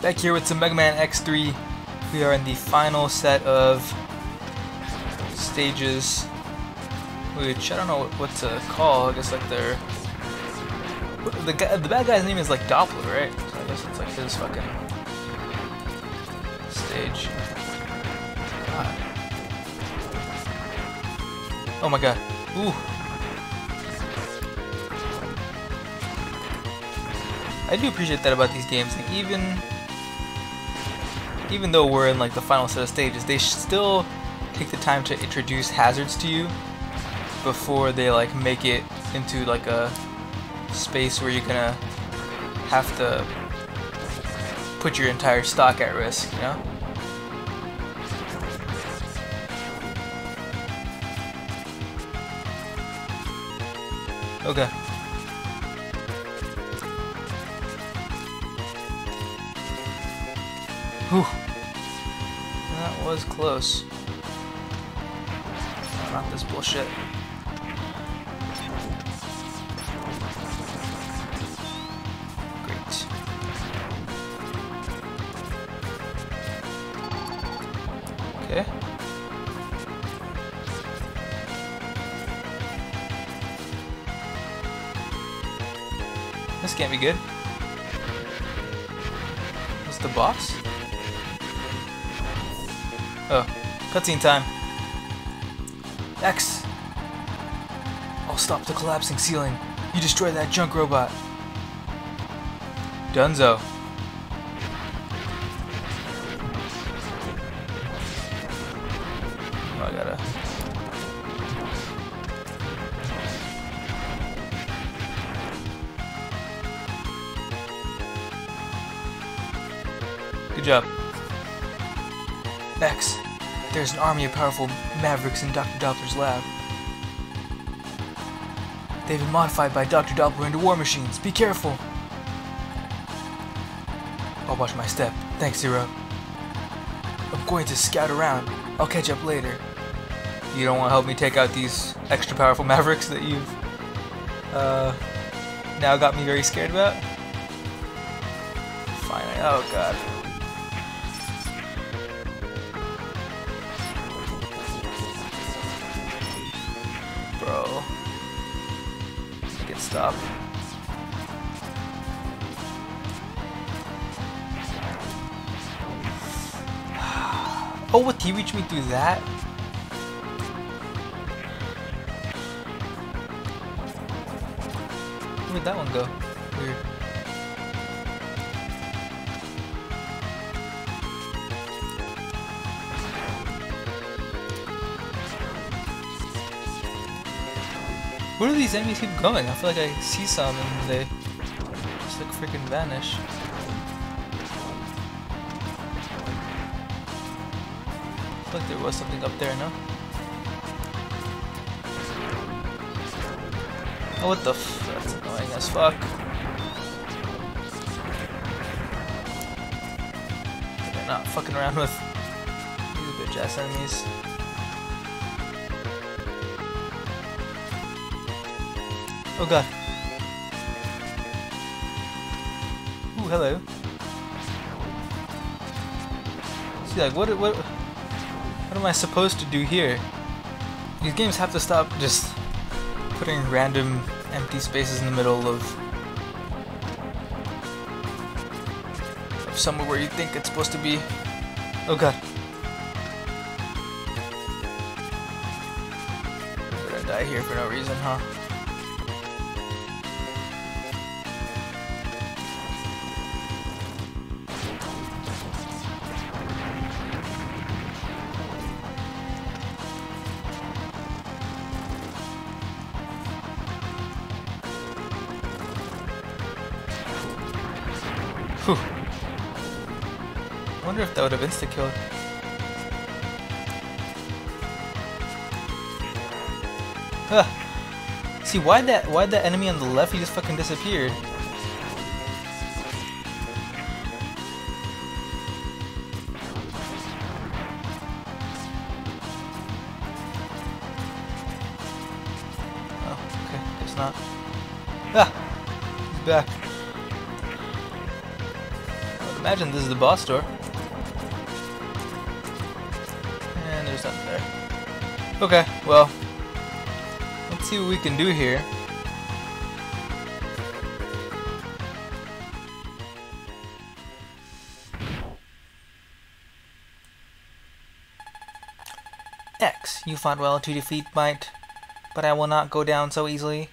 Back here with some Mega Man X3. We are in the final set of stages, which I don't know what to uh, call. I guess like they're the guy, the bad guy's name is like Doppler, right? So I guess it's like his fucking stage. God. Oh my god. Ooh. I do appreciate that about these games. Like even even though we're in like the final set of stages, they still take the time to introduce hazards to you before they like make it into like a space where you're gonna have to put your entire stock at risk, you know? Okay. Whew. That was close. not this bullshit. Great. Okay. This can't be good. What's the boss? Oh, cutscene time. X! I'll stop the collapsing ceiling. You destroy that junk robot. Dunzo. Oh, I gotta... Good job. X, there's an army of powerful mavericks in Dr. Doppler's lab. They've been modified by Dr. Doppler into war machines. Be careful! I'll watch my step. Thanks, Zero. I'm going to scout around. I'll catch up later. You don't want to help me take out these extra powerful mavericks that you've uh, now got me very scared about? Fine. Oh, God. Stop. Oh, what? He reached me through that? Where'd that one go? Where do these enemies keep going? I feel like I see some and they just like freaking vanish. I feel like there was something up there, no? Oh, what the f- that's annoying as fuck. They're not fucking around with these bitch ass enemies. Oh god. Ooh, hello. See, like, what, what, what am I supposed to do here? These games have to stop just putting random empty spaces in the middle of, of somewhere where you think it's supposed to be. Oh god. Gonna die here for no reason, huh? Wonder if that would have insta-killed. Ah. See, why that why that enemy on the left he just fucking disappeared? Oh. Ah! Back. Imagine this is the boss door. Okay, well, let's see what we can do here. X, you fought well to defeat Might, but I will not go down so easily.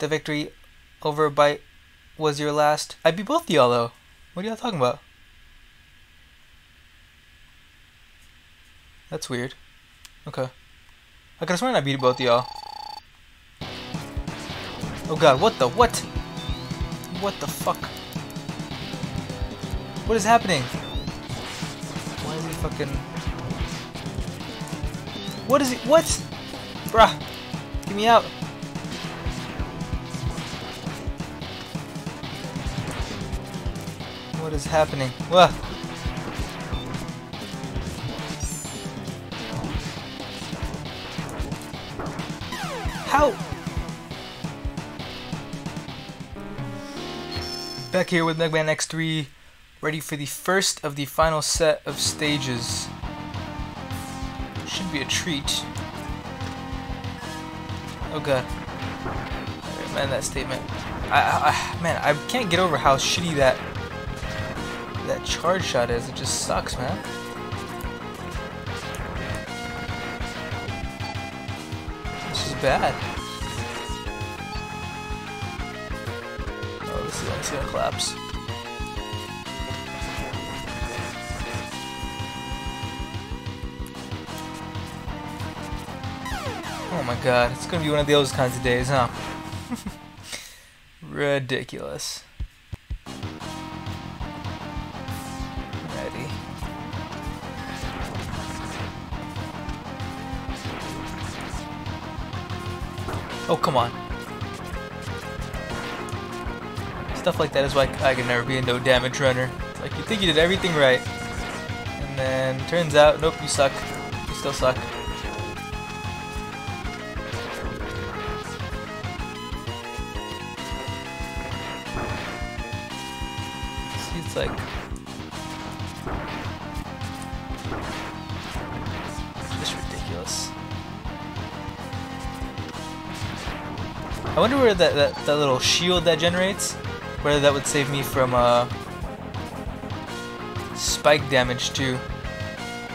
The victory over Byte was your last. I beat both y'all though. What are y'all talking about? That's weird. Okay. I could have sworn I beat both y'all. Oh god, what the what? What the fuck? What is happening? Why is he fucking... What is it? What? Bruh. Get me out. What is happening? What? How? Back here with Mega Man X3, ready for the first of the final set of stages. Should be a treat. Oh god. Man, that statement. I, I, man, I can't get over how shitty that that charge shot is. It just sucks, man. Bad. Oh, this is gonna collapse. Oh my god, it's gonna be one of those kinds of days, huh? Ridiculous. Oh, come on. Stuff like that is why I can never be a no damage runner. Like you think you did everything right, and then turns out, nope, you suck. You still suck. See, it's like I wonder where that, that, that little shield that generates, whether that would save me from uh, spike damage too.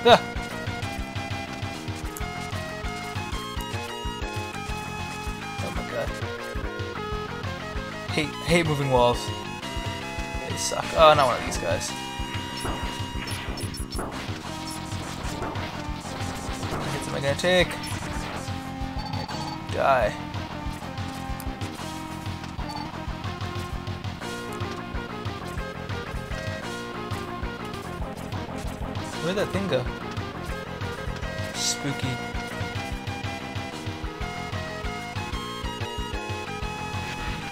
Oh my god. Hate, hate moving walls. They suck. Oh, not one of these guys. Hits am I gonna take? Die. Where'd that thing go? Spooky.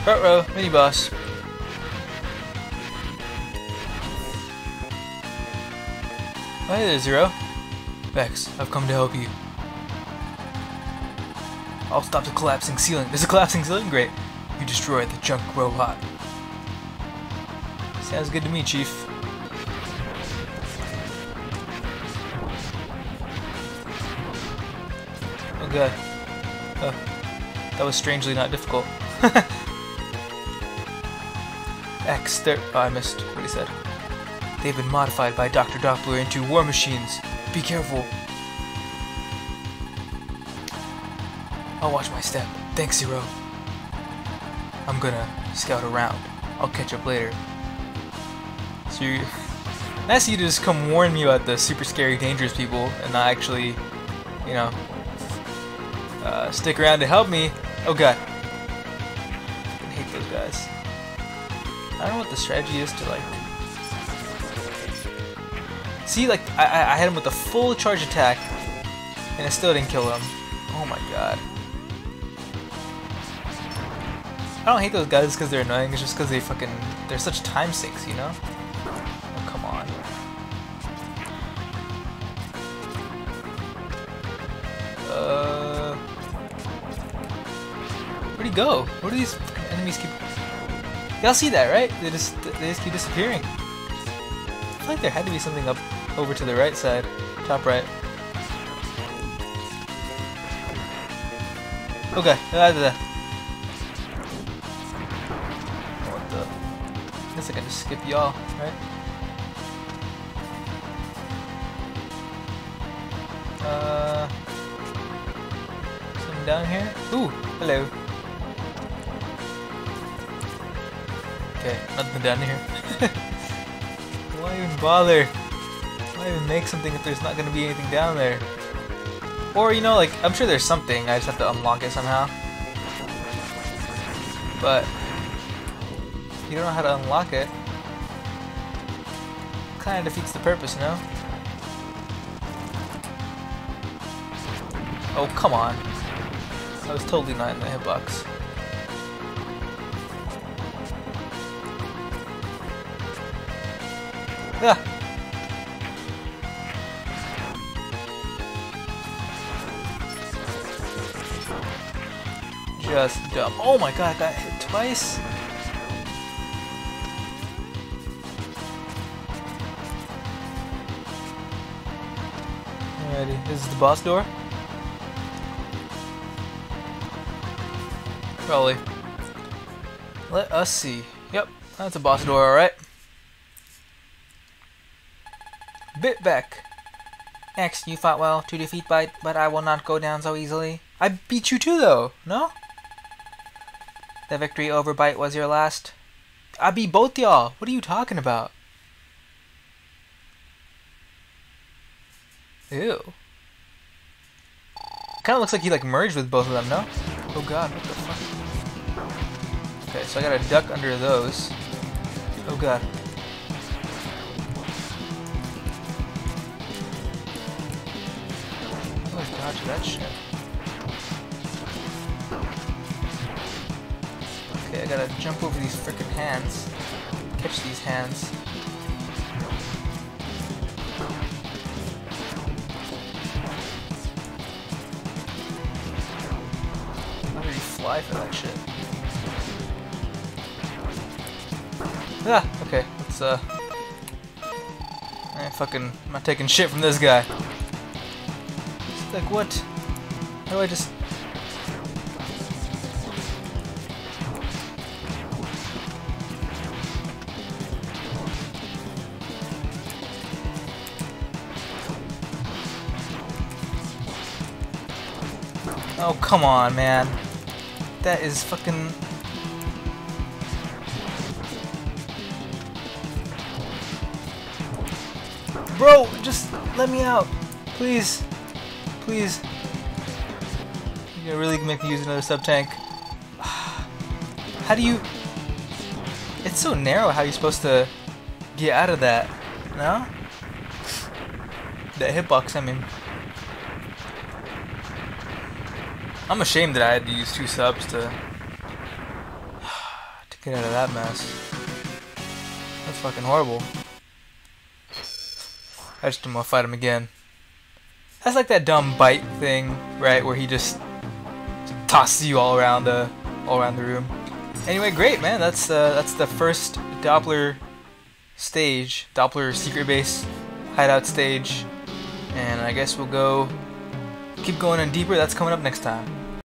Ruh-roh, mini boss. Oh, hey there, Zero. Vex, I've come to help you. I'll stop the collapsing ceiling. There's a collapsing ceiling? Great. You destroyed the junk robot. Sounds good to me, Chief. God. Oh. That was strangely not difficult. X, there. Oh, I missed what he said. They've been modified by Dr. Doppler into war machines. Be careful. I'll watch my step. Thanks, Zero. I'm gonna scout around. I'll catch up later. So you nice of you to just come warn me about the super scary, dangerous people, and not actually, you know, uh, stick around to help me. Oh god. I hate those guys. I don't know what the strategy is to like. See, like I, I hit him with a full charge attack, and I still didn't kill him. Oh my god. I don't hate those guys because they're annoying. It's just because they fucking they're such time sinks, you know. Go? Where do these enemies keep? Y'all see that, right? They just they just keep disappearing. I feel like there had to be something up over to the right side, top right. Okay, ah, da, da. What the? I guess I can just skip y'all, right? Uh, something down here? Ooh, hello. Okay, nothing down here. Why even bother? Why even make something if there's not gonna be anything down there? Or, you know, like, I'm sure there's something, I just have to unlock it somehow. But, you don't know how to unlock it. Kinda defeats the purpose, you know? Oh, come on. I was totally not in the hitbox. Just dumb. Oh my god, I got hit twice? Alrighty, this is the boss door? Probably. Let us see. Yep, that's a boss door, alright. Bit back. Next, you fought well to defeat Byte, but I will not go down so easily. I beat you too, though, no? The victory over Byte was your last. I beat both y'all. What are you talking about? Ew. Kind of looks like he like merged with both of them, no? Oh god, what the fuck? Okay, so I gotta duck under those. Oh god. That shit. Okay, I gotta jump over these frickin' hands. Catch these hands. fly for that shit. Ah, okay, let's uh... I fucking... I'm not taking shit from this guy. Like, what? How do I just... Oh, come on, man. That is fucking... Bro, just let me out. Please. Please. You're gonna really make me use another sub-tank. How do you... It's so narrow how you're supposed to get out of that. No? That hitbox, I mean. I'm ashamed that I had to use two subs to to get out of that mess. That's fucking horrible. I just don't want to fight him again. That's like that dumb bite thing, right? Where he just tosses you all around the all around the room. Anyway, great man. That's uh, that's the first Doppler stage, Doppler secret base hideout stage, and I guess we'll go keep going in deeper. That's coming up next time.